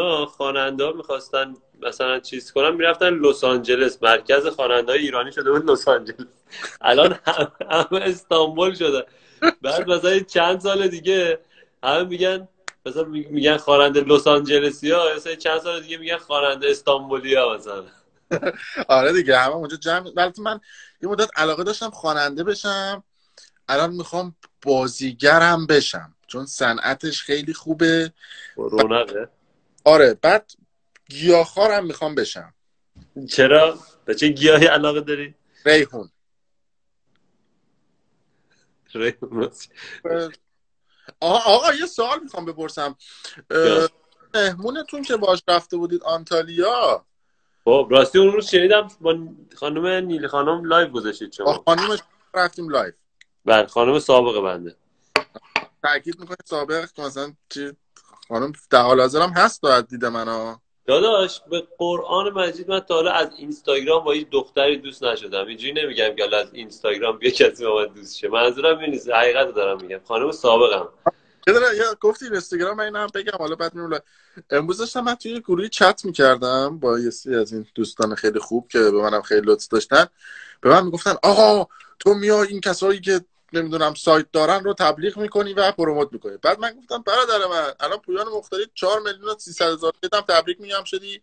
ایران خواننده ها می‌خواستن مثلا چیز کنن می‌رفتن لس آنجلس مرکز خواننده های ایرانی شده بود لس آنجلس. الان همه, همه استانبول شده. بعد مثلا چند سال دیگه همه میگن مثلا میگن خواننده لس آنجلسی ها مثلا چند سال دیگه میگن خواننده استانبولی ها مثلا. آره دیگه همه اونجا جمع البته من یه مدت علاقه داشتم خواننده بشم الان می‌خوام بازیگرم بشم چون صنعتش خیلی خوبه. رونقه. آره بعد گیاهخوارم می‌خوام بشم. چرا؟ به چه گیاهی علاقه داری؟ ریحون. ریحون. آقا, آقا یه سوال می‌خوام بپرسم. مهمونتون که باش رفته بودید آنتالیا؟ خب راستی اون روز شنیدم با خانم نیلی خانم live گذاشتید شما. خانومش رفتیم live بله خانم سابق بنده. تاکید می‌کنید سابق مثلا چی؟ خانم در حال حاضر هم هست باید دیده منو؟ داداش به قرآن مجید من تا حالا از اینستاگرام با هیچ دختری دوست نشدم. اینجوری نمیگم که حالا از اینستاگرام بیا کسی با من دوست شه. منظورم این نیست حقیقت دارم میگم. خانم سابقم. یه یا گفتی اینستاگرام من اینم بگم. حالا بعد میرم امروز داشتم من توی یه گروهی چت می‌کردم با یه سری از این دوستان خیلی خوب که به منم خیلی لطف داشتن. به من می‌گفتن آقا تو میای این کسایی که نمی‌دونم سایت دارن رو تبلیغ می‌کنی و پروموت می‌کنی. بعد من گفتم برادر من الان پویان مختاری 4 میلیون و 300 هزار بدم تبریک میگم شدی؟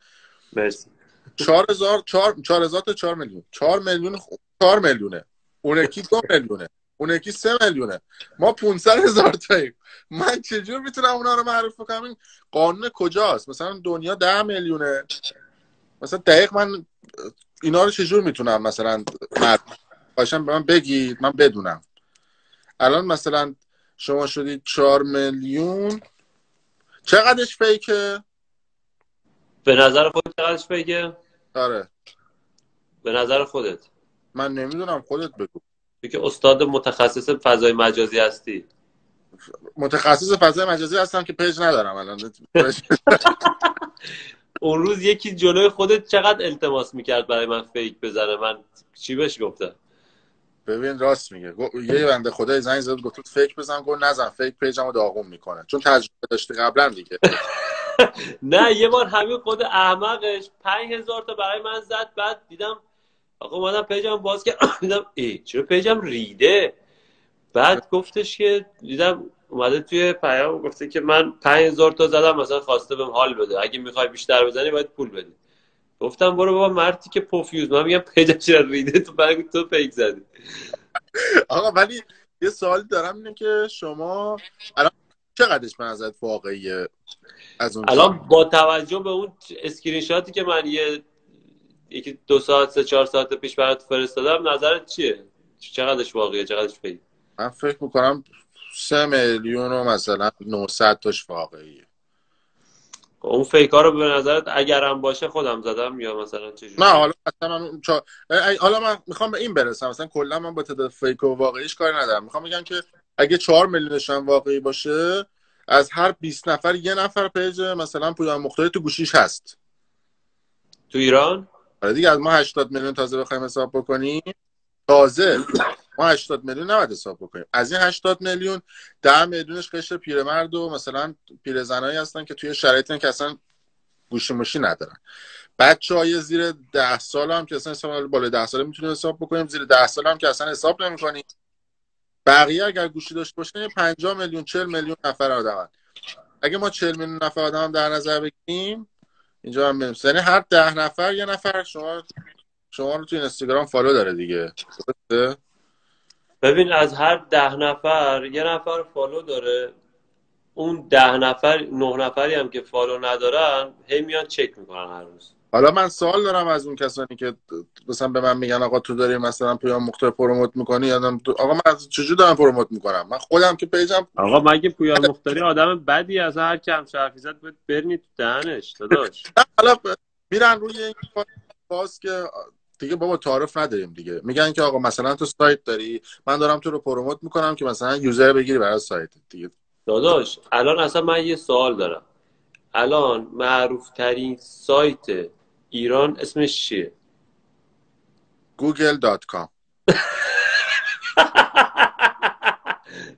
مرسی. 4000 4 4000 تا 4 میلیون. 4 میلیون 4 میلیونه. اون یکی 2 میلیونه. اون یکی 3 میلیونه. ما 500 هزار تاییم. من چجور می‌تونم اونا رو معرفی کنم؟ این قانون کجاست؟ مثلا دنیا 10 میلیونه. مثلا دقیق من اینا رو چجور می‌تونم مثلا باشم به من بگید من بدونم. الان مثلا شما شدید 4 میلیون. چقدرش فیکه؟ به نظر خودت چقدرش بگه آره. به نظر خودت. من نمی‌دونم خودت بگو. تو که استاد متخصص فضای مجازی هستی. متخصص فضای مجازی هستم که پیج ندارم الان. اون روز یکی جلوی خودت چقدر التماس می‌کرد برای من fake بزنه من چی بهش گفتم؟ ببین راست میگه. یه بنده خدای زنگ زد گفت fake بزن گفت نزن fake page مو داغون می‌کنه. چون تجربه داشتی قبلا دیگه. نه یه بار همین خود احمقش پنج هزار تا برای من زد بعد دیدم آقا اومدم page م باز کردم دیدم ای چرا page م ریده؟ بعد گفتش که دیدم اومده توی پیام گفته که من پنج هزار تا زدم مثلا خواسته بهم حال بده. اگه می‌خوای بیشتر بزنی باید پول بدی. گفتم برو بابا مردی که پوفیوز من میگم چرا ریده تو برای تو fake زدی. آقا ولی یه سوالی دارم اینه که شما الان چقدرش به نظرت واقعیه از اون الان با توجه به اون اسکرین شاتی که من یه یکی دو ساعت سه چهار ساعت پیش برات فرستادم نظرت چیه؟ چقدرش واقعیه چقدرش fake من فکر می‌کنم سه میلیون و مثلا 900 تاش واقعیه. اون fake ها رو به نظرت اگرم باشه خودم زدم یا مثلا چجوری نه حالا مثلا من چا- حالا من می‌خوام به این برسم مثلا کلا من با تعداد fake و واقعیش کاری ندارم. می‌خوام بگم که اگه 4 میلیونش هم واقعی باشه از هر 20 نفر یه نفر page مثلا پویان مختاری تو گوشیش هست. تو ایران؟ آره دیگه از ما 80 میلیون تازه بخوایم حساب بکنیم تازه. ما 80 میلیون نباید حساب بکنیم. از این 80 میلیون 10 میلیونش قشر پیرمرد و مثلا پیرزنایی هستن که توی شرایطی که اصلا گوشی مشی ندارن. بچه های زیر 10 سال هم که اصلا حساب بالای 10 ساله می‌تونیم حساب بکنیم. زیر 10 سال هم که اصلا حساب نمی‌کنیم. بقیه اگر گوشی داشته باشن 50 میلیون 40 میلیون نفر آدمن اگه ما 40 میلیون نفر آدم در نظر بگیریم اینجا هم بریم. یعنی هر ده نفر یه نفر شما شما رو توی اینستاگرام فالو داره دیگه. درسته؟ ببین از هر ده نفر یه نفر follow داره اون ده نفر نه نفری هم که follow ندارن هی میان چک می‌کنن هر روز. حالا من سوال دارم از اون کسانی که مثلا به من میگن آقا تو داری مثلا پویان مختاری promote می‌کنی یادم تو... آقا من از چجور دارم promote می‌کنم؟ من خودم که page م آقا مگه پویان مختاری آدم بدی از هر کم حرفی زد بزنی تو دهنش داداش. حالا میرن روی این باز که دیگه بابا تعارف نداریم دیگه. میگن که آقا مثلا تو سایت داری من دارم تو رو پروموت می‌کنم که مثلا یوزر بگیری برای سایت دیگه. داداش الان اصلا من یه سوال دارم. الان معروف ترین سایت ایران اسمش چیه؟ google.com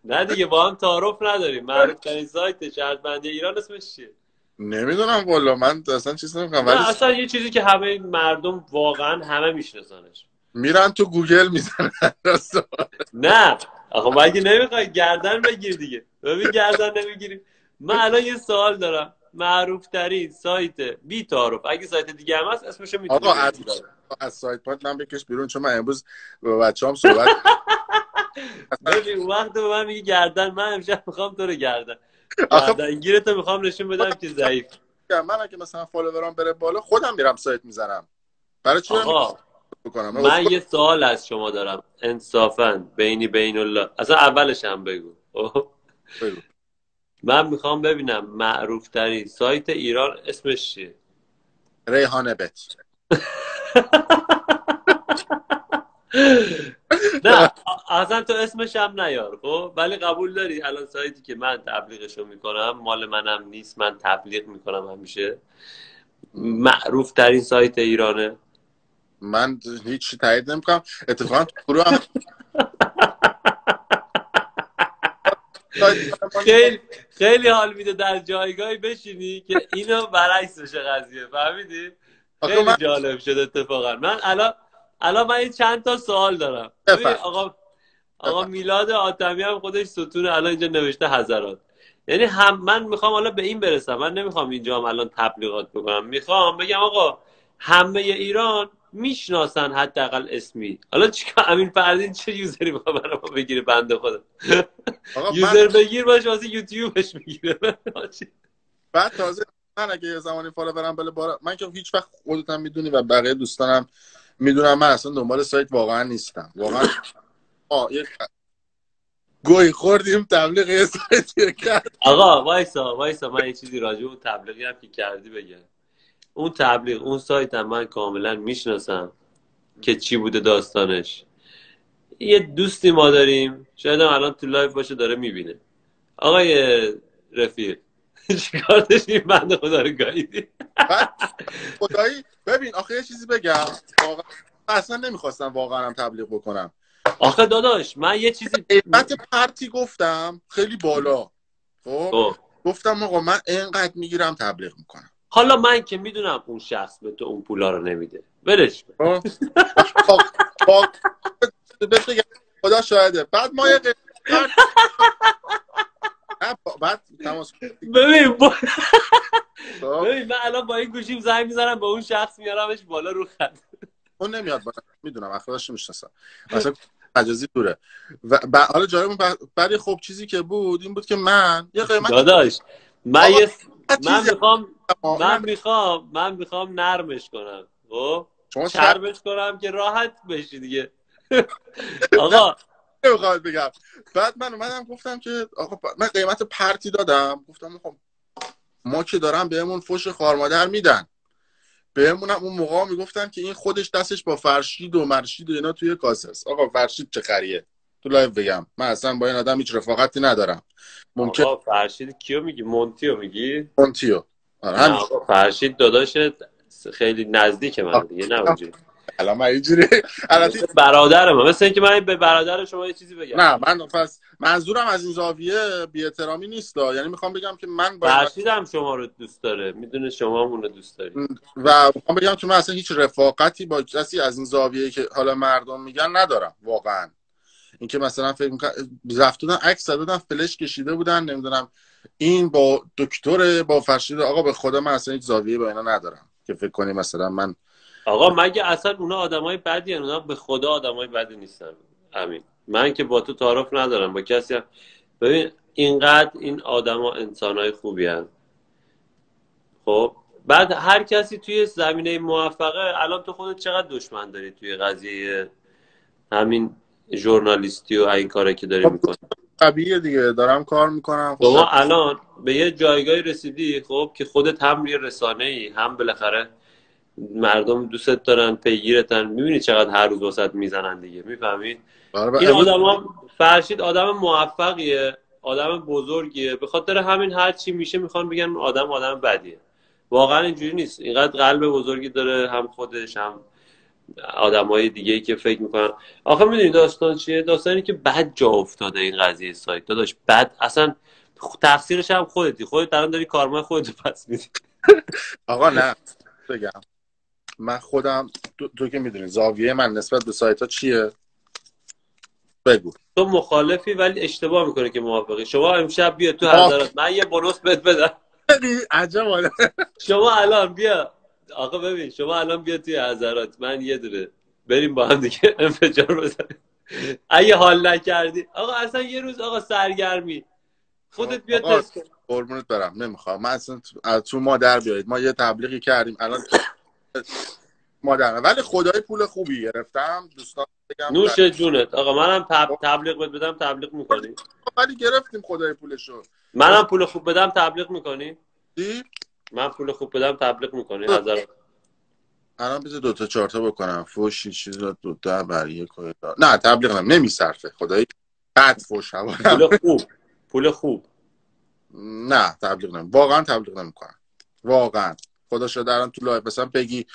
نه دیگه با هم تعارف نداریم. معروف ترین سایت شهربندی ایران اسمش چیه؟ نمی‌دونم والا من اصلا چیز نمی‌کنم ولی اصلا یه چیزی که همه مردم واقعا همه میشناسنش. میرن تو گوگل می‌زنن. نه آخه مگه نمی‌خوای گردن بگیر دیگه. ببین گردن نمی‌گیری من الان یه سوال دارم. معروف ترین سایت بی تعارف. اگه سایت دیگه هم هست اسمشو می‌تونی آقا از, از سایت پات من بکش بیرون چون من امروز با بچه‌ام صحبت ببین وقت به من میگی گردن. من امشب می‌خوام تو رو گردن. گیرتو می‌خوام نشون بدم که ضعیف. من اگه مثلا فالوورام بره بالا خودم میرم سایت می‌زنم. برای چی بکنم؟ من یه سوال از شما دارم. انصافا بینی بین الله. اصلا اولش هم بگو. خب؟ بگو. من می‌خوام ببینم معروف ترین سایت ایران اسمش چیه؟ ریحانه بت نه اصلا تو اسمش هم نیار خب؟ ولی قبول داری الان سایتی که من تبلیغشو می‌کنم مال منم نیست من تبلیغ می‌کنم همیشه. معروف ترین سایت ایرانه. من هیچ تایید نمی‌کنم. اتفاقا تو هم خیلی خیلی حال میده در جایگاهی بشینی که اینو برعکس بشه قضیه فهمیدی؟ خیلی جالب شد اتفاقا. من الان الان من این چند تا سوال دارم. آقا آقا میلاد آتمی هم خودش ستون الان اینجا نوشته حضرات یعنی هم من می‌خوام حالا به این برسم. من نمی‌خوام اینجا هم الان تبلیغات بکنم. می‌خوام بگم آقا همه ایران می‌شناسن حداقل اسمی. حالا چیکار امین فردین چه یوزری می‌خواد برای ما بگیره بنده خدا یوزر بگیر باش واسه یوتیوبش می‌گیره. بعد تازه من اگه یه زمانی فالوورم بره بالا من که هیچ وقت خودت هم می‌دونی و بقیه دوستانم می‌دونم من اصلا دنبال سایت واقعا نیستم. واقعا آه یه گهی خوردیم تبلیغ یه سایتی کرد. آقا وایسا وایسا من یه چیزی راجع اون تبلیغی هم که کردی بگم. اون تبلیغ اون سایت هم من کاملا می‌شناسم که چی بوده داستانش. یه دوستی ما داریم شاید هم الان تو live باشه داره می‌بینه. آقای رفیق چیکار داشتی؟ این بنده خدا رو گاییدی بعد خدایی ببین آخه یه چیزی بگم. واقعا اصلا نمی‌خواستم واقعا هم تبلیغ بکنم. آخه داداش من یه چیزی قیمت پرتی گفتم خیلی بالا. خب؟ خب. گفتم آقا من اینقدر می‌گیرم تبلیغ می‌کنم. حالا من که می‌دونم اون شخص به تو اون پولا رو نمیده. کن. خب؟ خدا شاهده. بعد ما یه بعد تماس ببین ببین من الان با این گوشیم زنگ می‌زنم به اون شخص میارمش بالا رو خط. اون نمیاد بالا. می‌دونم اخلاقش می‌شناسم. مثلا مجازی دوره. و ب- حالا جالب بعد خب چیزی که بود این بود که من یه قیمت داداش من یه من می‌خوام من می‌خوام من می‌خوام نرمش کنم. خب؟ چربش کنم که راحت بشی دیگه. آقا. نمی‌خوام بگم. بعد من اومدم گفتم که آقا من قیمت پرتی دادم. گفتم خب ما که دارم بهمون فش خارمادر میدن. بهمون هم اون موقع می‌گفتن که این خودش دستش با فرشید و مرشید و اینا توی کاسه است. آقا فرشید چه خریه؟ تو live بگم. من اصلا با این آدم هیچ رفاقتی ندارم. ممکن آقا فرشید کیو میگی؟ مونتیو میگی؟ مونتیو. آره همین. آقا فرشید داداش خیلی نزدیک من دیگه نه الان من اینجوری البته مثل برادر من مثل اینکه من به برادر شما یه چیزی بگم. نه من پس منظورم از این زاویه بی احترامی نیست یعنی می‌خوام بگم که من با این فرشید هم شما رو دوست داره. می‌دونه شما هم اونو دوست داری و می‌خوام بگم که من اصلا هیچ رفاقتی با کسی از این زاویه که حالا مردم میگن ندارم واقعا. اینکه مثلا فکر می‌کنم رفت بودن عکس دادن فلش کشیده بودن نمی‌دونم. این با دکتر با فرشید آقا به خدا من اصلا هیچ زاویه با اینا ندارم که فکر کنی مثلا من آقا مگه اصلا اونا آدمای بدی اونا به خدا آدمای بدی نیستن. همین من که با تو تعارف ندارم. با کسی هم ببین اینقدر این آدما انسانای خوبی هن. خب؟ بعد هر کسی توی زمینه موفقه الان تو خودت چقدر دشمن داری توی قضیه همین ژورنالیستی و این کاره که داری خب، می‌کنی؟ طبیعیه دیگه. دارم کار می‌کنم. شما الان به یه جایگاهی رسیدی خب که خودت هم یه رسانه ای هم بالاخره مردم دوستت دارن پیگیرتن. می‌بینی چقدر هر روز واسط می‌زنن دیگه. می‌فهمی این آدم هم فرشید آدم موفقیه آدم بزرگیه. به خاطر همین هر چی میشه می‌خوان بگن آدم آدم بدیه. واقعا اینجوری نیست. اینقدر قلب بزرگی داره هم خودش هم آدمای دیگه ای که فکر می‌کنن. آخه می‌دونی داستان چیه؟ داستانی که بد جا افتاده این قضیه سایت. داداش بد اصلا تقصیرش هم خودتی. خودت الان داری کارمای خودت پس میدی. آقا نه. بگم. من خودم تو, تو که می‌دونی زاویه من نسبت به سایت ها چیه؟ بگو. تو مخالفی ولی اشتباه می‌کنه که موافقی. شما امشب بیا تو. حضرات من یه بونوس بهت بدم. عجب شما الان بیا. آقا ببین شما الان بیا توی حضرات من یه دونه. بریم با هم دیگه انفجار بزنیم. اگه حال نکردی. آقا اصلا یه روز آقا سرگرمی. خودت بیا تست کن. قربونت برم. نمی‌خوام. من اصلا تو, از تو ما در بیایید. ما یه تبلیغی کردیم. الان ما در ولی خدای پول خوبی گرفتم. دوستان بگم نوش جونت. آقا منم تب... تبلیغ بهت بدم تبلیغ می‌کنی؟ ولی گرفتیم خدای پولشو. منم پول خوب بدم تبلیغ می‌کنی؟ چی؟ من پول خوب بدم تبلیغ می‌کنی؟ حضرات الان بذار دو تا چهار تا بکنم. فوش چیز رو دو تا بر یک. نه تبلیغ نمی نمیصرفه. خدایی قد فوش حوالم پول خوب. پول خوب. نه تبلیغ نمی واقعا تبلیغ نمی‌کنم. واقعا. خدا شده الان تو live مثلا بگی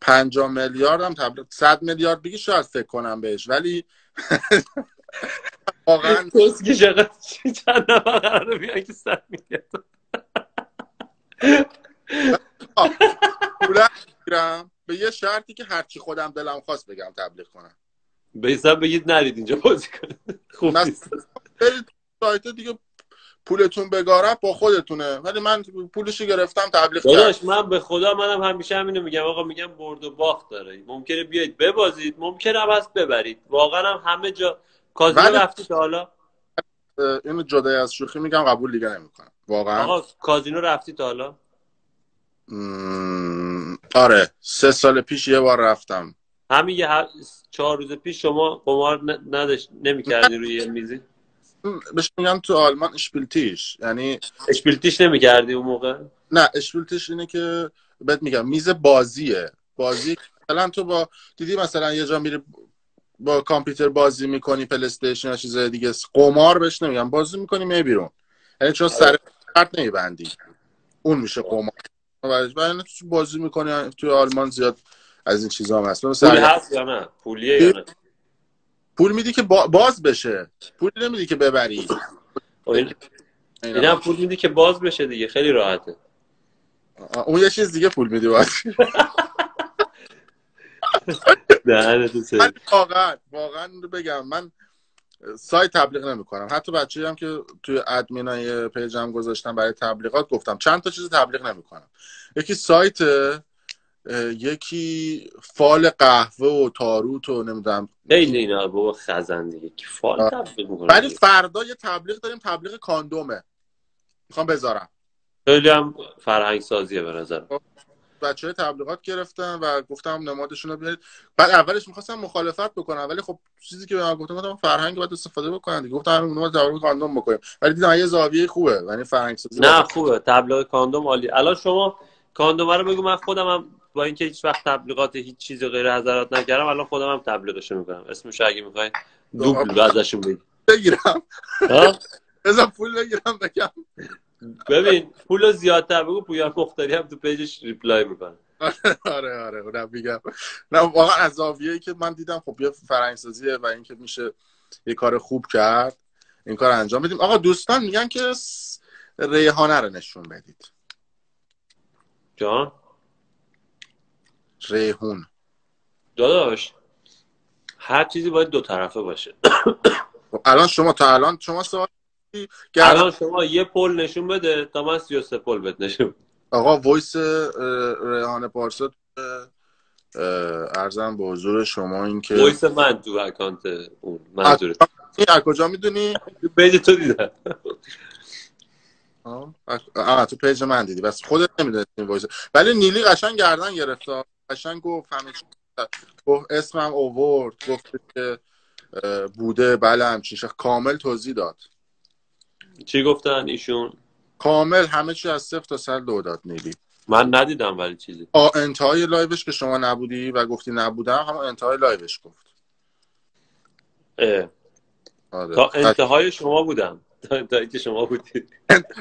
50 میلیارد هم تبلیغ 100 میلیارد بگی شاید فکر کنم بهش. ولی واقعا کسکی چقدر چند نفر قراره بیان که سر میگه پول می‌گیرم. به یه شرطی که هرچی خودم دلم خواست بگم تبلیغ کنم. به بگید نرید اینجا بازی کنید. خوب نیست. برید سایت دیگه پولتون بگاره با خودتونه. ولی من پولشو گرفتم تبلیغ کردم. داداش من به خدا منم همیشه همینو میگم. آقا میگم برد و باخت داره. ممکنه بیایید ببازید. ممکنه هم هست ببرید. واقعا هم همه جا کازینو ولی- رفتی تا حالا؟ اینو جدای از شوخی میگم قبول دیگه نمی‌کنم. واقعا. آقا کازینو رفتی تا حالا؟ مم، آره. سه سال پیش یه بار رفتم. همین یه ه- چهار روز پیش شما قمار ن- نداشت نمی‌کردی روی میزی؟ م، بهش میگم تو آلمان Spieltisch. یعنی Spieltisch نمی‌کردی اون موقع؟ نه Spieltisch اینه که بهت میگم میز بازیه. بازی مثلا تو با دیدی مثلا یه جا میری با کامپیوتر بازی می‌کنی پلی استیشن یا چیزای دیگه قمار بهش نمیگم بازی می‌کنی می بیرون. یعنی چون سر کارت نمیبندی. اون میشه قمار. و تو بازی می‌کنی توی آلمان زیاد از این چیزا هم هست. پول مثلا هست یا نه؟ پولیه یا نه؟ پول میدی که با- باز بشه. پول نمیدی که ببری. خب این اینم پول میدی که باز بشه دیگه خیلی راحته. اون یه چیز دیگه پول میدی باز. من. واقعا واقعا بگم من سایت تبلیغ نمی‌کنم. حتی بچه هم که توی ادمینای پیجم گذاشتم برای تبلیغات گفتم چند تا چیز تبلیغ نمی‌کنم. یکی سایت یکی فال قهوه و تاروت و نمی‌دونم خیلی اینا بابا خزن دیگه. کی فال. تبلیغ ولی فردا یه تبلیغ داریم تبلیغ کاندومه. می‌خوام بذارم. خیلی هم فرهنگ سازیه به نظر بچه های تبلیغات گرفتن و گفتم نمادشون رو بیارید. بعد اولش می‌خواستم مخالفت بکنم ولی خب چیزی که به من گفتم گفتم فرهنگ باید استفاده بکنن دیگه. گفتم همین نماد تبلیغ کاندوم بکنیم. ولی دیدم یه زاویه خوبه یعنی فرهنگ سازی نه. خوبه. تبلیغ کاندوم عالی. الان شما کاندوم رو بگو من خودم هم با اینکه هیچ وقت تبلیغات هیچ چیز غیر حضرات نکردم الان خودم هم تبلیغشو می‌کنم. اسمش اگه می‌خواین دوبل ازشون بگید بگیرم. ها؟ بذار پول بگیرم بگم. ببین پول زیادتر بگو پویان مختاری هم تو page ش reply می‌کنه. آره آره اونم میگم. نه واقعا از زاویه‌ای که من دیدم خب یه فرهنگ سازیه و اینکه میشه یه کار خوب کرد. این کار انجام بدیم. آقا دوستان میگن که ریحانه رو نشون بدید. جان؟ ریحون. داداش هر چیزی باید دو طرفه باشه. خب الان شما تا الان شما سوال الان شما یه پل نشون بده تا من 33 پل بهت نشون. آقا voice اه، ریحانه پارسا عرضم به حضور شما این که voice من تو account اون منظوره این از کجا می‌دونی؟ page تو دیدم. آه تو page من دیدی. بس خودت نمی‌دونی voice ولی نیلی قشنگ گردن گرفت. قشنگ گفت همه گفت اسمم اوورد. گفت که بوده. بله همچین. کامل توضیح داد. چی گفتن ایشون؟ کامل همه چی از صفر تا صد دو داد نیلی من ندیدم ولی چیزی. آ انتهای live ش که شما نبودی و گفتی نبودم همون انتهای live ش گفت. اه. آره. تا انتهای شما بودم. تا انتهایی که شما بودید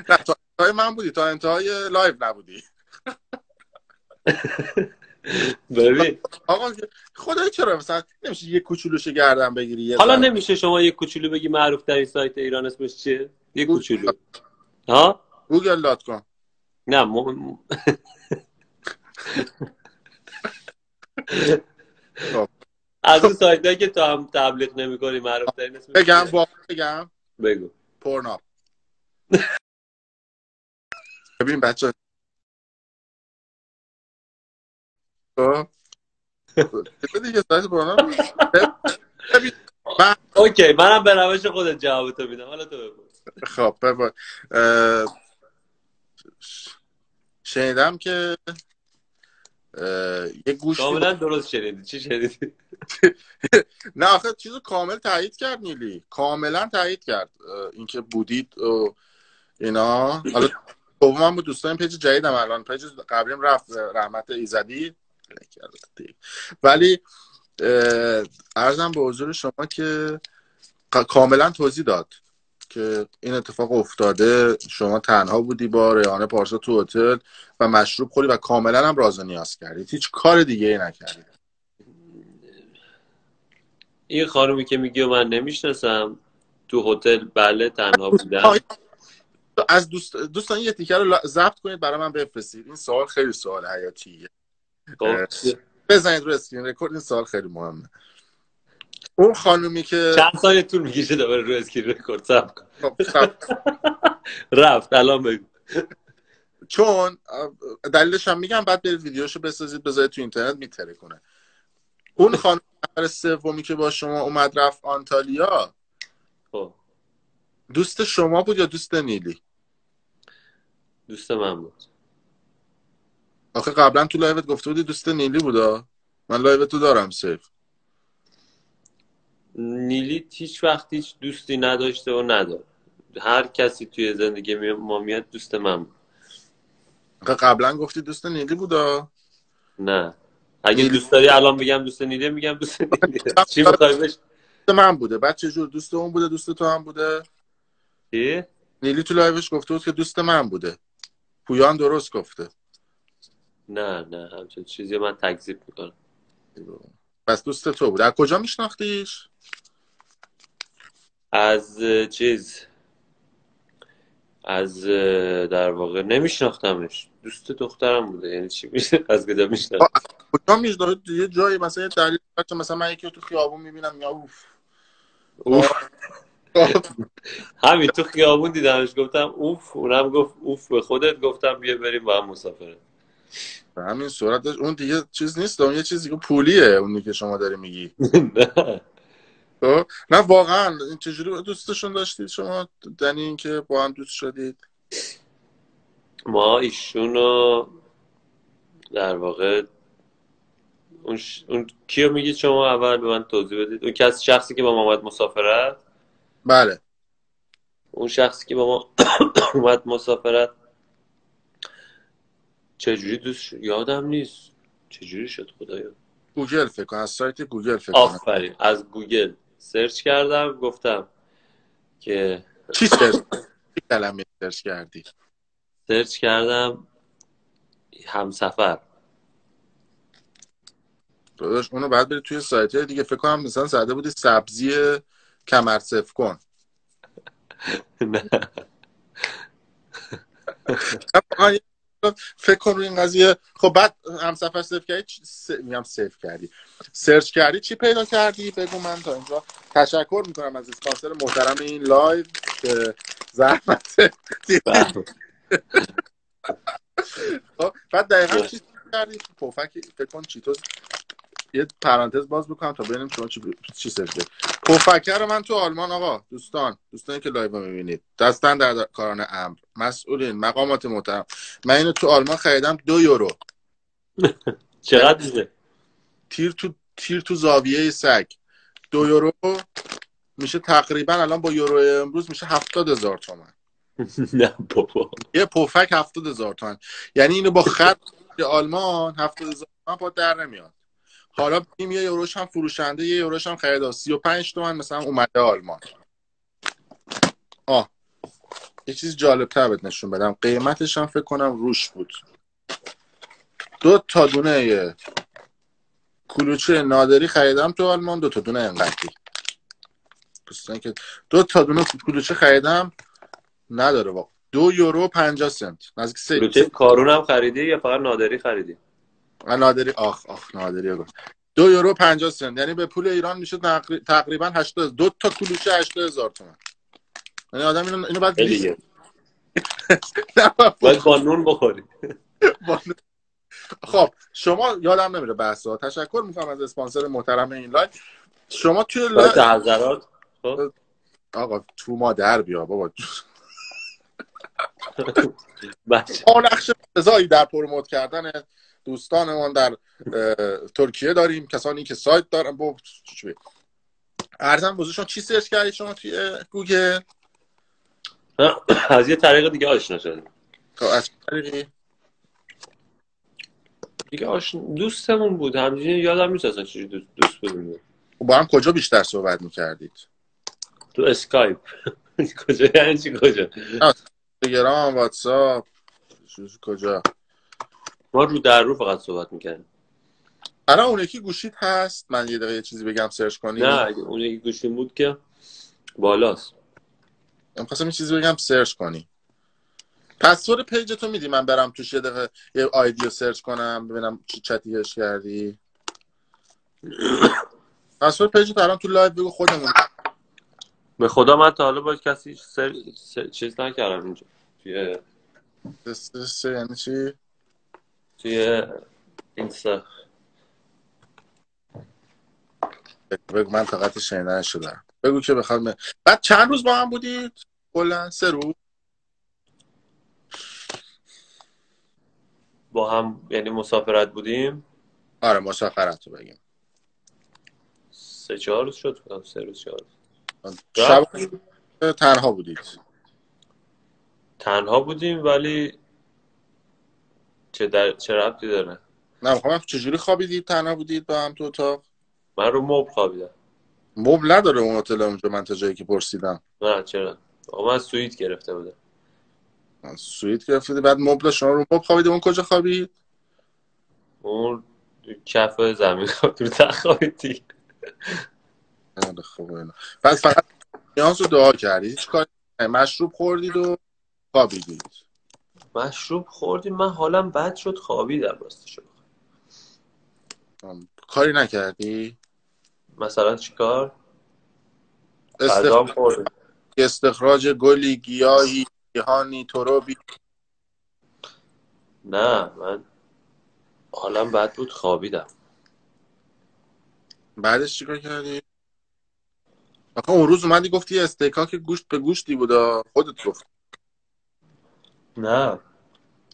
نه تا انتهای من بودی. تا انتهای live نبودی. ببین. آقا خدای چرا مثلا نمیشه یه کوچولوش گردن بگیری یه حالا؟ نمیشه شما یه کوچولو بگی معروف ترین سایت ایران اسمش چیه؟ یه کوچولو. ها؟ Google dot com. نه م... خب. از اون سایت هایی که تو هم تبلیغ نمی کنی معروف ترین اسمش بگم؟ با بگم. بگو. Pornhub. ببین بچه دیگه ببین من okay منم به روش خودت جواب تو میدم. حالا تو بپرس. خب اه، شنیدم که یه گوشتی کاملا درست شنیدی. چی شنیدی؟ نه آخه چیزو کامل تایید کرد نیلی. کاملا تایید کرد. اینکه بودید و اینا. حالا دومم بود دوستان page جدیدم الان. page قبلیم رفت رحمت ایزدی. ولی اه، عرضم به حضور شما که کاملا توضیح داد که این اتفاق افتاده. شما تنها بودی با ریانه پارسا تو هتل و مشروب خوری و کاملا هم راز و نیاز کردید هیچ کار دیگه ای نکردید این خانومی که میگی من نمی‌شناسم تو هتل بله تنها بودم از دوست دوستان یه تیکر رو ضبط کنید برای من بفرستید. این سوال خیلی سوال حیاتیه. بزنید رو screen record. این سوال خیلی مهمه. اون خانومی که چند سال طول می‌کشه دوباره رو screen record ثبت کن خب، خب، رفت الان بگو. چون دلیلش هم میگم بعد برید ویدیوشو بسازید بذارید تو اینترنت میتره کنه. اون خانم نفر سومی که با شما اومد رفت آنتالیا خب. دوست شما بود یا دوست نیلی؟ دوست من بود. آخه قبلا تو live ت گفته بودی دوست نیلی بودا. من live ت تو دارم save. نیلی هیچ وقت هیچ دوستی نداشته و نداره. هر کسی توی زندگی ما میاد دوست من بود. قبلا گفتی دوست نیلی بودا. نه. اگه نیلی. دوست داری الان بگم دوست نیلی میگم دوست نیلی. چی دوست من بوده. بعد چه جور دوست اون بوده دوست تو هم بوده؟ چی؟ نیلی تو لایوش گفته بود که دوست من بوده. پویان درست گفته. نه نه همچون چیزی من تکذیب می‌کنم. پس دوست تو بود. از کجا میشناختیش؟ از چیز. از در واقع نمیشناختمش. دوست دخترم بوده یعنی چی میشه؟ از کجا میشناخت؟ کجا میشناخت؟ یه جایی مثلا یه دلیل بچه مثلا من یکی تو خیابون می‌بینم یا اوف. اوف. همین تو خیابون دیدمش گفتم اوف اونم گفت اوف به خودت گفتم بیا بریم با هم مسافرت. به همین صورت. اون دیگه چیز نیست اون یه چیز دیگه پولیه اونی که شما داری میگی. نه. خب؟ نه واقعا. این چجوری دوستشون داشتید شما دنی اینکه با هم دوست شدید؟ ما ایشونو در واقع اون, ش... اون کیو میگید شما اول به من توضیح بدید؟ اون کس شخصی که با ما اومد مسافرت؟ بله. اون شخصی که با ما اومد مسافرت؟ چجوری دوست شد؟ یادم نیست. چجوری شد خدایا؟ گوگل فکر کنم از سایت گوگل فکر کنم. آفرین. از گوگل search کردم گفتم که چی search کلمه search کردی؟ search کردم همسفر. داداش اونو بعد بری توی سایت های دیگه. فکر کنم مثلا زده بودی سبزی کمر صف کن. نه. فکر کن روی این قضیه. خب بعد همسفر save کردی چی- س... میگم save کردی. search کردی چی پیدا کردی؟ بگو من تا اینجا تشکر می‌کنم از اسپانسر محترم این live که زحمت خب، بعد دقیقا چی کردی؟ پفک فکر کن چیتوز یه پرانتز باز بکنم تا ببینیم شما چی چی سرچ رو من تو آلمان آقا دوستان دوستانی که لایو می‌بینید. دستن در کاران امر. مسئولین مقامات محترم. من اینو تو آلمان خریدم دو یورو. چقدر میشه تیر تو تیر تو زاویه سگ. دو یورو میشه تقریبا الان با یورو امروز میشه هفتاد هزار تومن. نه بابا. یه پفک هفتاد هزار تومن. یعنی اینو با خط آلمان هفتاد هزار تومن پا در نمیاد. حالا بیم یه یوروش هم فروشنده یه یوروش هم و پنج تومن مثلا اومده آلمان. آه. یه چیز جالب تر بهت نشون بدم. قیمتش هم فکر کنم روش بود. دو تا دونه کلوچه نادری خریدم تو آلمان دو تا دونه انقدری. که دو تا دونه کلوچه خریدم نداره واقع دو یورو 50 سنت. نزدیک سه بلوتوث کارون هم خریدی یا فقط نادری خریدی؟ نادری آخ آخ نادری گفت دو یورو 50 سنت. یعنی به پول ایران میشه تقری- تقریبا 80 دو تا کلوچه 80000 تومان یعنی آدم اینو اینو بعد باید باید با نون بخوری خب شما یادم نمیره بحثا. تشکر می‌کنم از اسپانسر محترم این لایو. شما توی باید لا... حضرات خب. آقا تو ما در بیا بابا. ما نقش فضایی در پروموت کردن دوستانمان در ترکیه داریم کسانی که سایت دارن. با؟ ارزم بزرگ شما چی سرچ کردید شما توی گوگل؟ از یه طریق دیگه آشنا شدیم. خب، از طریقی؟ دیگه آشنا دوستمون بود. همچنین یادم نیست اصلا چجوری دوست, دوست بودیم. با هم کجا بیشتر صحبت می‌کردید؟ تو اسکایپ. کجا؟ یعنی چی کجا؟ تلگرام واتساپ کجا؟ ما رو در رو فقط صحبت می‌کردیم الان اون یکی گوشیت هست؟ من یه دقیقه یه چیزی بگم search کنی نه اگه اون یکی گوشیم بود که بالاست. من خواستم یه چیزی بگم search کنی password page تو میدی من برم توش یه دقیقه یه ID رو search کنم ببینم چی چتیش کردی. password page تو الان تو live بگو خودمون. به خدا من تا حالا با کسی سر... سر... چیز نکردم اینجا. توی یعنی چی؟ توی اینستا. بگو من طاقت شنیدن شدم. بگو که بخواد م- بعد چند روز با هم بودید؟ کلا سه روز. با هم یعنی مسافرت بودیم؟ آره مسافرت رو بگیم. سه چهار روز شد کنم سه روز چهار روز. شب تنها بودید. تنها بودیم ولی چه, در... چه ربطی داره؟ نه می‌خوام چجوری خوابیدید تنها بودید با هم تو اتاق؟ من رو مبل خوابیدم. مبل نداره اون هتل اونجا من تا جایی که پرسیدم. نه چرا؟ من سویت گرفته بودم. من سویت گرفتید بعد مبل شما رو مبل خوابیده اون کجا خوابید؟ اون کف زمین خوابید رو خوبه اینا. بعد فقط نیاز رو دعا کردید هیچ کاری. مشروب خوردید و خوابیدید. مشروب خوردیم. من حالم بد شد خوابیدم راستشو آم، کاری نکردی؟ مثلا چیکار استخ... غذام خوردیم. استخراج گلی گیاهی گیهانی تروبی؟ نه من حالم بد بود خوابیدم. بعدش چیکار کردی؟ آخه اون روز اومدی گفتی استکاک گوشت به گوشتی بودا. خودت گفت نه.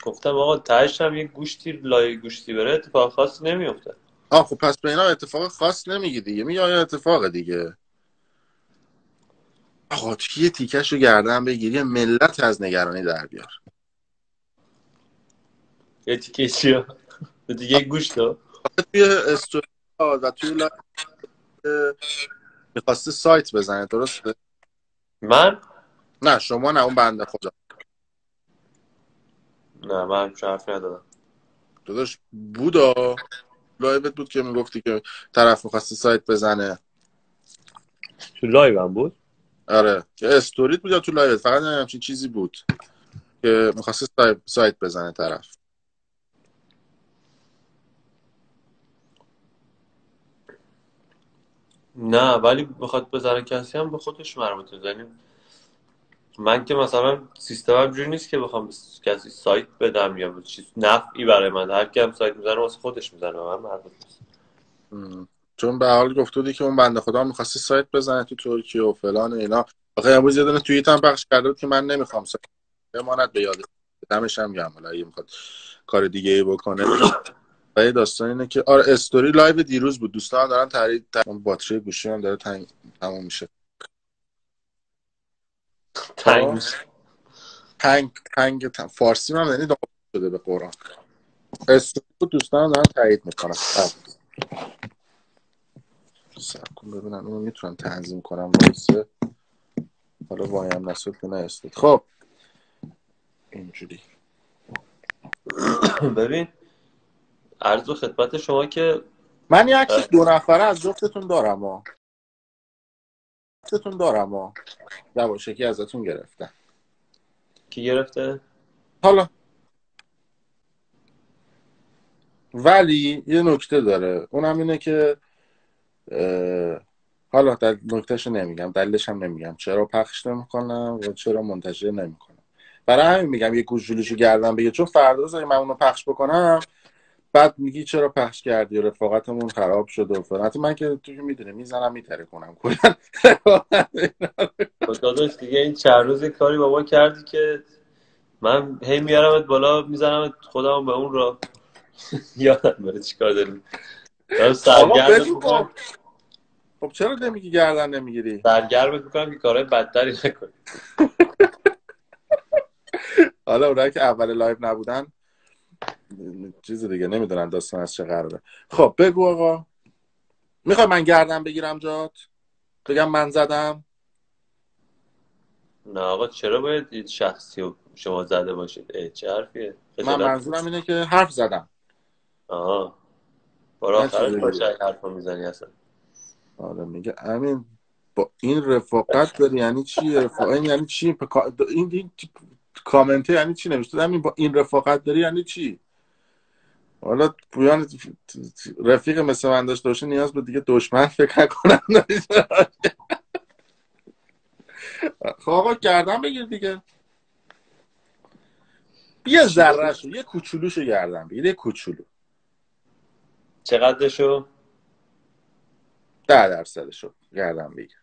گفتم آقا تهش هم یه گوشتی لای گوشتی بره اتفاق خاصی نمیفته آه خب پس به اینا اتفاق خاص نمیگی دیگه. میگه آیا اتفاق دیگه؟ آقا تو یه تیکش رو گردن بگیری یه ملت از نگرانی در بیار. یه تیکه چیا دیگه گوشت توی استوری و توی می‌خواسته سایت بزنه درسته؟ من؟ نه شما نه اون بنده خدا. نه من حرف ندادم داداش بودا؟ live ت بود که می‌گفتی که طرف می‌خواسته سایت بزنه. تو live هم بود؟ آره. که استوریت بود یا تو live ت فقط همچین چیزی بود که می‌خواسته سایت, سایت بزنه طرف. نه ولی بخواد بزنه کسی هم به خودش مربوطه. یعنی من که مثلا سیستمم جوری نیست که بخوام کسی سایت بدم یا چیز نفعی برای من. هر کی هم سایت می‌زنه واسه خودش می‌زنه من مربوط نیست. چون به حال گفته بودی که اون بنده خدا می‌خواسته سایت بزنه تو ترکیه و فلان و اینا. آخه امروز یه دونه توییت هم پخش کرده بود که من نمی‌خوام سایت بماند به یاد دمش هم گرم. اگه می‌خواد کار دیگه ای بکنه. و یه داستان اینه که آره story live دیروز بود. دوستان دارن اون باتری گوشی هم داره تموم میشه. تنگ تنگ تنگ. فارسی هم یعنی شده به قرآن. استوری بود دوستان دارن تایید می‌کنن. صبر کن ببینم. اینو می‌تونم تنظیم کنم. وایسه. حالا وایم نسود که نستید خب. اینجوری. ببین عرض و خدمت شما که من یه عکس دو نفره از جفتتون دارم ها. جفتتون دارم ها یواشکی ازتون گرفتم. کی گرفته؟ حالا. ولی یه نکته داره. اونم اینه که حالا در نکتهشو نمیگم دلیلش هم نمیگم. چرا پخش نمی‌کنم و چرا منتشر نمی‌کنم؟ برای همین میگم یه گوشجولوشو گردم بگه چون فردا روز اگه من اونو پخش بکنم بعد میگی چرا پخش کردی رفاقتمون خراب شد و فلان. حتی من که تو که می‌دونی می‌زنم میتره کنم کلا. خب داداش دیگه این چند روز کاری با ما کردی که من هی میارمت بالا می‌زنم خودم به اون را یادم بره چیکار داریم. خب چرا نمیگی گردن نمی‌گیری؟ سرگرمت می‌کنم که کارهای بدتری نکنی. حالا اونایی که اول لایو نبودن چیز دیگه نمی‌دونن داستان از چه قراره. خب بگو آقا. می‌خوای من گردن بگیرم جات؟ بگم من زدم؟ نه آقا چرا باید شخصی شما زده باشید؟ اه چه حرفیه؟ من منظورم اینه که حرف زدم. آها. من آخرش؟ باشه حرفا می‌زنی اصلا. آره میگه امین با این رفاقت داری یعنی چی رفاقت یعنی چی؟ این این کامنته یعنی چی نوشته؟ همین با این رفاقت داری یعنی چی؟ حالا پویان رفیق مثل من داشته باشه نیاز به دیگه دشمن فکر نکنم باشه. خب آقا گردن بگیر دیگه. یه ذره شو یه کوچولوشو گردن بگیر یه کوچولو. چقدرشو؟ ده درصدشو گردن بگیر.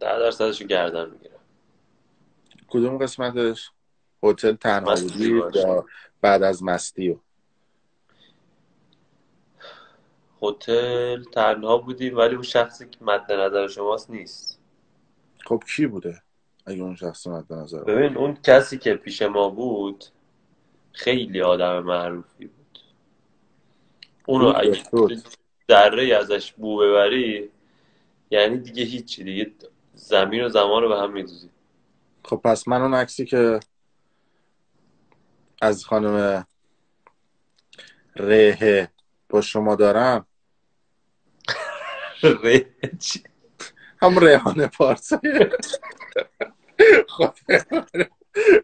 ده درصدشو گردن می‌گیرم. کدوم قسمتش هتل تنها بودی. یا بعد از مستی هتل تنها بودیم ولی اون شخصی که مد نظر شماست نیست خب کی بوده اگه اون شخص مد نظر؟ ببین اون کسی که پیش ما بود خیلی آدم معروفی بود اونو اگه. ذره ازش بو ببری یعنی دیگه هیچی دیگه زمین و زمان رو به هم میدوزی خب پس من اون عکسی که از خانم ریه با شما دارم. چی؟ هم ریحانه پارسایی خب.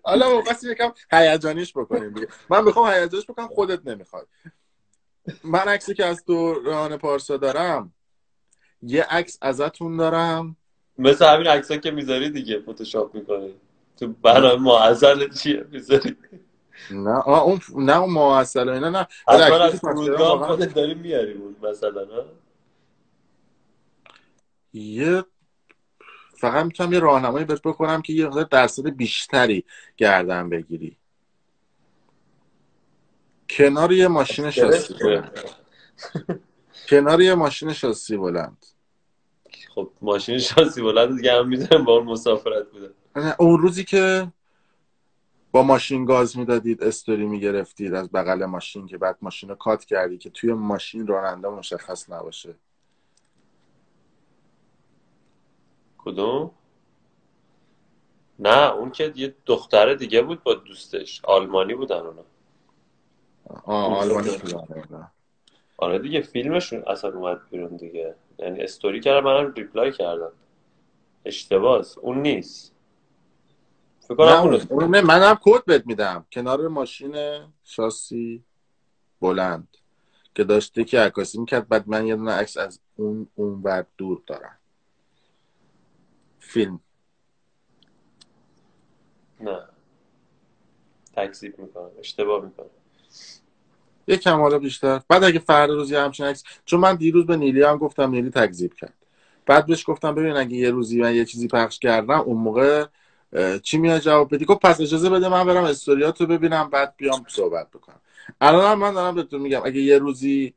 حالا ما بس یکم هیجانیش بکنیم دیگه. من می‌خوام هیجانیش بکنم خودت نمی‌خواد من عکسی که از تو ریحانه پارسا دارم یه عکس ازتون دارم. مثل همین عکسا که می‌ذاری دیگه فتوشاپ می‌کنی. تو برنامه معزل چیه می‌ذاری؟ نه اون نه اون معاصل و اینا نه. عکسی از فرودگاه خودت داری میاری اون مثلا؟ یه فقط می‌تونم یه راهنمایی بهت بکنم که یه مقدار درصد بیشتری گردن بگیری. کنار یه ماشین شاسی بلند. کنار یه ماشین شاسی بلند. خب ماشین شاسی بلند دیگه هم می‌زنم با اون مسافرت بوده اون روزی که با ماشین گاز می‌دادید استوری می‌گرفتید از بغل ماشین که بعد ماشین رو کات کردی که توی ماشین راننده مشخص نباشه. کدوم؟ نه اون که یه دختر دیگه بود با دوستش. آلمانی بودن اونا. آه آلمانی بودن. آره دیگه فیلمشون اصلا اومد بیرون دیگه. یعنی استوری کردم منم ریپلای کردم. اشتباس اون نیست. فکر کنم اون منم کد بهت میدم. کنار ماشین شاسی بلند که داشته که عکاسی می‌کرد. بعد من یه دونه عکس از اون اون ور دور دارم. فیلم. نه. تکذیب می‌کنم. اشتباه می‌کنم. یکم حالا بیشتر. بعد اگه فردا روزی همچین عکس چون من دیروز به نیلی هم گفتم نیلی تکذیب کرد. بعد بهش گفتم ببین اگه یه روزی من یه چیزی پخش کردم اون موقع چی میاد جواب بدی؟ گفت پس اجازه بده من برم استوریاتو ببینم بعد بیام صحبت بکنم. الان من دارم بهتون میگم اگه یه روزی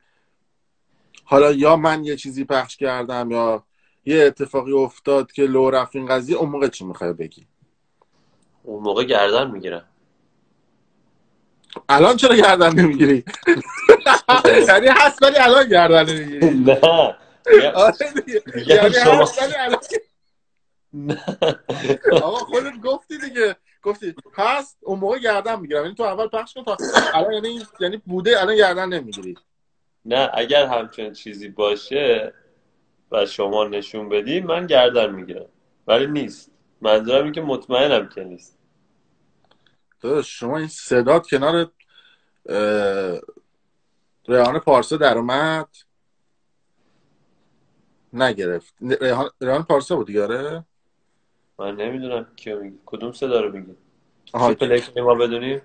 حالا یا من یه چیزی پخش کردم یا یه اتفاقی افتاد که لو رفت این قضیه اون موقع چی می‌خوای بگی؟ اون موقع گردن می‌گیرم. الان چرا گردن نمی‌گیری؟ یعنی هست ولی الان گردن نمی‌گیری. نه. آره یعنی هست ولی الان آقا خودت گفتی دیگه. گفتی هست اون موقع گردن می‌گیرم. یعنی تو اول پخش کن تا الان یعنی یعنی بوده الان گردن نمی‌گیری. نه اگر همچین چیزی باشه و شما نشون بدی من گردن می‌گیرم. ولی نیست. منظورم این که مطمئنم که نیست. داداش شما این صدات کنار ریحان پارسا در اومد؟ نگرفت. ریحان, ریحان پارسا بود دیگه آره؟ من نمی‌دونم میگی کدوم صدا رو چی پلی کنیم ما بدونیم؟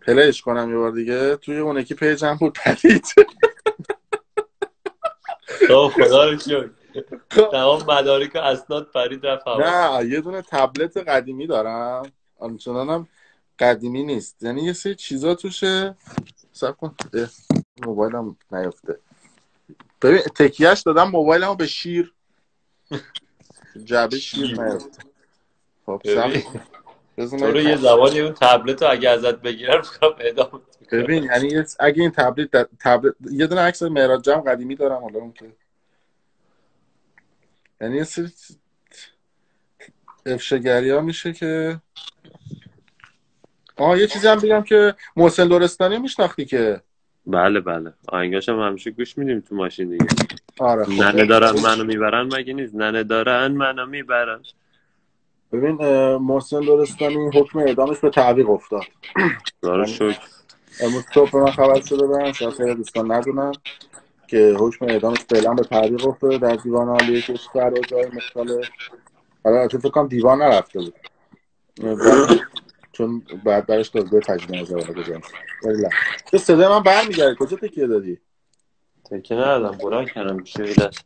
پلیش کنم یه بار دیگه. توی اون یکی پیجم بود پرید خب خدا رو شکر. تمام مدارک اسناد پرید رفت نه یه دونه تبلت قدیمی دارم. آنچنانم قدیمی نیست. یعنی یه سری چیزا توشه. سب کن. موبایلم نیفته ببین تکیهش دادم موبایلمو به شیر. جعبه شیر نیفته خب تو یه زمانی اون تبلت رو اگه ازت بگیرن می‌خوام ادامه ببین یعنی اگه این تبلت تبلت یه دونه عکس مهراد جمع قدیمی دارم حالا اون که یعنی یه سری افشاگری ها میشه که آه یه چیزی هم بگم که محسن لرستانی میشناختی که؟ بله بله. آهنگاش هم همیشه گوش میدیم تو ماشین دیگه. آره خب. ننه دارن منو می‌برن مگه نیست؟ ننه دارن منو می‌برن. ببین محسن لرستانی حکم اعدامش به تعویق افتاد. خدا رو شکر. امروز صبح من خبر شده بودن شاید خیلی دوستان ندونن که حکم اعدامش فعلا به تعویق افتاده در دیوان عالی کشور و جای مختلف. حالا البته فکر کنم دیوان نرفته بود. چون بعد برش دادگاه تجدید نظر رو بزنم ولی نه. تو صدای من برمیگرده کجا تکیه دادی؟ تکه ندادم. بلند کردم. چه دست.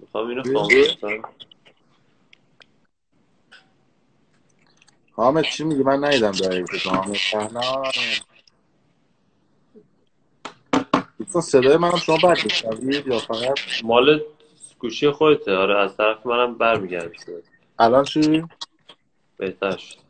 می‌خوام اینو خاموش کنم. حامد چی میگی؟ من ندیدم دقیقه حامد. پهلوان. دوستان صدای منم شما بد میشنوید یا فقط؟ مال گوشی خودته. آره از طرف منم برمیگرده. الان چی؟ بهتر شد.